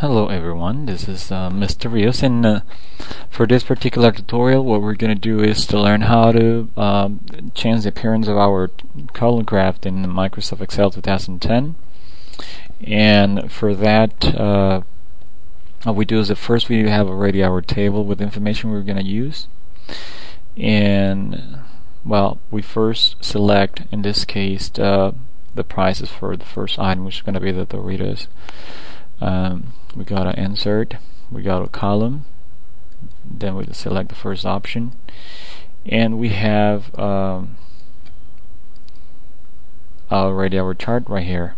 Hello everyone, this is uh, Mr. Rios and uh, for this particular tutorial what we're going to do is to learn how to um, change the appearance of our column graph in Microsoft Excel 2010 and for that uh, what we do is that first we have already our table with information we're going to use. And well we first select in this case uh, the prices for the first item which is going to be the Doritos. Um, we got to insert we got a column then we select the first option. And we have um, already our chart right here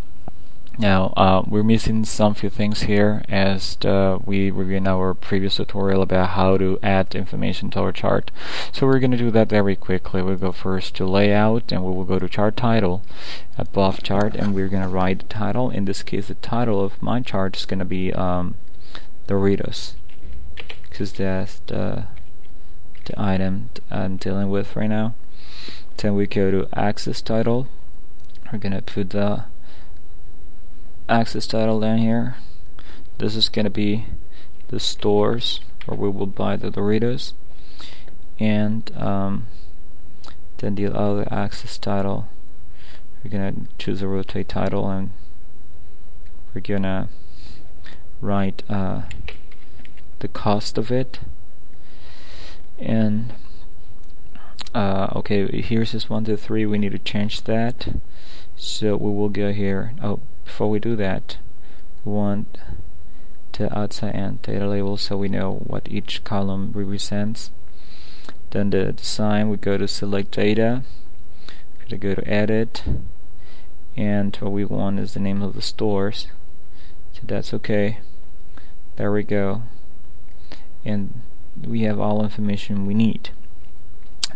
now uh, we're missing some few things here as uh, we reviewed in our previous tutorial about how to add information to our chart. So we're going to do that very quickly. We'll go first to layout and we will go to chart title above chart and we're going to write the title. In this case the title of my chart is going to be um, Doritos because that's the, the item I'm dealing with right now. Then we go to axis title. We're going to put the axis title down here. This is going to be the stores where we will buy the Doritos. And um, then the other axis title we're gonna choose a rotate title and we're gonna write uh, the cost of it. And uh, okay here's this one two three we need to change that. So we will go here. Oh before we do that we want the outside and data label so we know what each column represents. Then the design we go to select data we go to edit and what we want is the name of the stores. So that's okay. There we go. And we have all information we need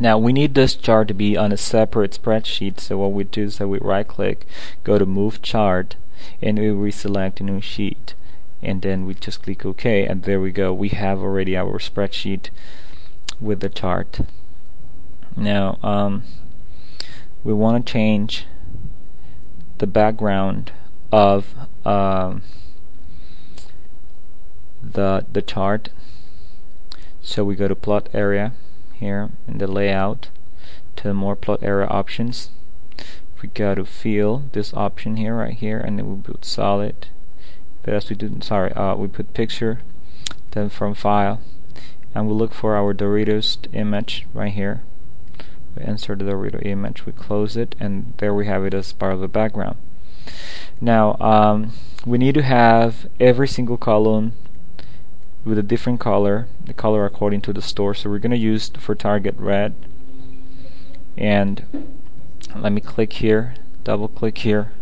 now we need this chart to be on a separate spreadsheet so what we do is that we right click go to move chart and we reselect a new sheet. And then we just click OK and there we go. We have already our spreadsheet with the chart. Now um, we want to change the background of um, the the chart. So we go to plot area here in the layout to more plot area options. We go to fill this option here right here and then we put solid. But as we did sorry uh, we put picture then from file. And we look for our Doritos image right here. We insert the Dorito image we close it and there we have it as part of the background. Now um, we need to have every single column with a different color the color according to the store. So we're gonna use for target red. And let me click here double click here.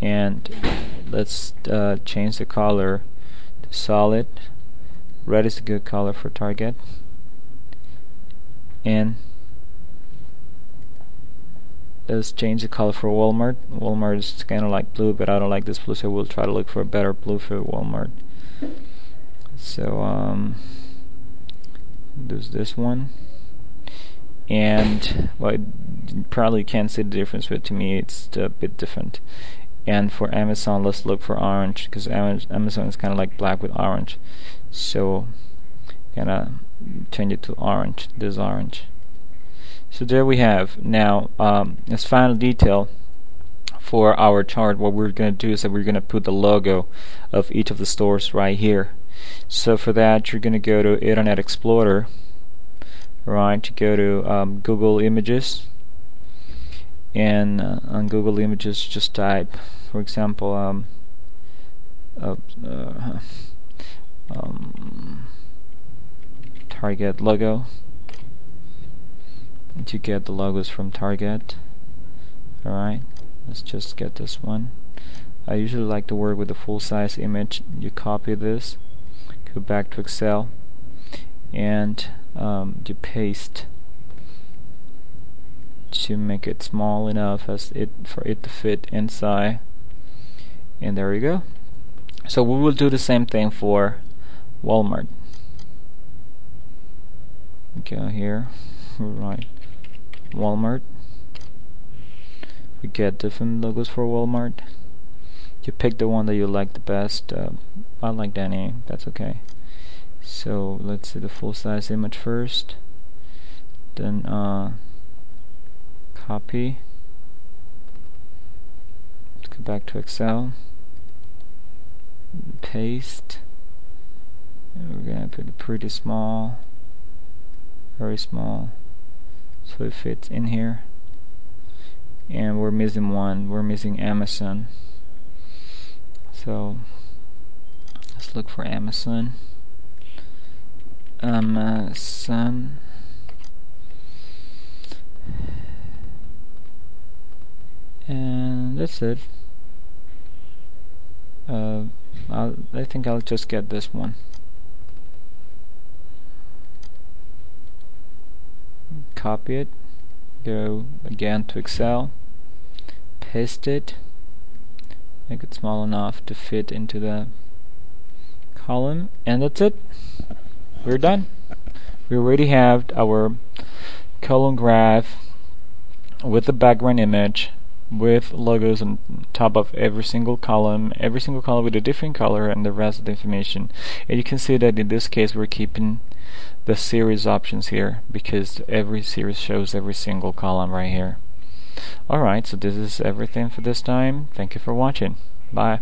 And let's uh, change the color to solid. Red is a good color for target. And let's change the color for Walmart. Walmart is kinda like blue but I don't like this blue so we'll try to look for a better blue for Walmart so um, there's this one. And well probably can't see the difference but to me it's a bit different. And for Amazon let's look for orange because Amazon is kind of like black with orange. So gonna change it to orange this orange. So there we have. Now um, as final detail for our chart what we're going to do is that we're going to put the logo of each of the stores right here so for that you're going to go to Internet Explorer right? To go to um, Google Images. And uh, on Google Images just type for example um, uh, uh, um, Target logo. To get the logos from Target. Alright let's just get this one. I usually like to work with the full size image. You copy this go back to Excel and um, paste to make it small enough as it for it to fit inside. And there you go. So we will do the same thing for Walmart. Go here right Walmart. We get different logos for Walmart pick the one that you like the best uh, I like Danny that's okay. So let's see the full size image first. Then uh, copy. Let's go back to Excel. Paste. And we're gonna put it pretty small very small so it fits in here. And we're missing one we're missing Amazon so let's look for Amazon. Amazon. And that's it. Uh, I think I'll just get this one. Copy it. Go again to Excel. Paste it make it small enough to fit into the column. And that's it. We're done. We already have our column graph with the background image with logos on top of every single column. Every single column with a different color and the rest of the information. And you can see that in this case we're keeping the series options here because every series shows every single column right here alright so this is everything for this time. Thank you for watching. Bye